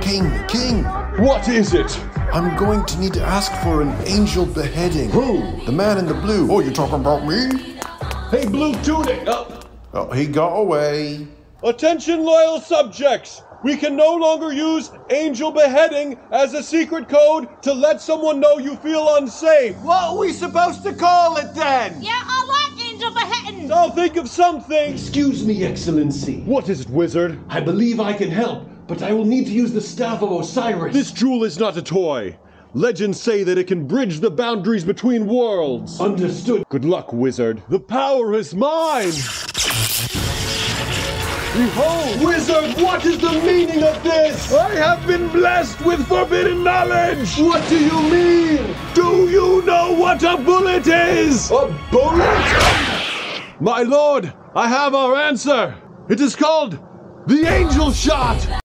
King, King, What is it? I'm going to need to ask for an angel beheading. Who? The man in the blue. Oh, you're talking about me? Hey, Blue Tunic! Up! Oh, he got away. Attention, loyal subjects! We can no longer use angel beheading as a secret code to let someone know you feel unsafe. What are we supposed to call it then? Yeah, I like angel beheading. I'll think of something. Excuse me, Excellency. What is it, wizard? I believe I can help, but I will need to use the Staff of Osiris. This jewel is not a toy. Legends say that it can bridge the boundaries between worlds. Understood. Good luck, wizard. The power is mine. Behold, wizard, what is the meaning of this? I have been blessed with forbidden knowledge. What do you mean? Do you know what a bullet is? A bullet? My lord, I have our answer. It is called the angel shot.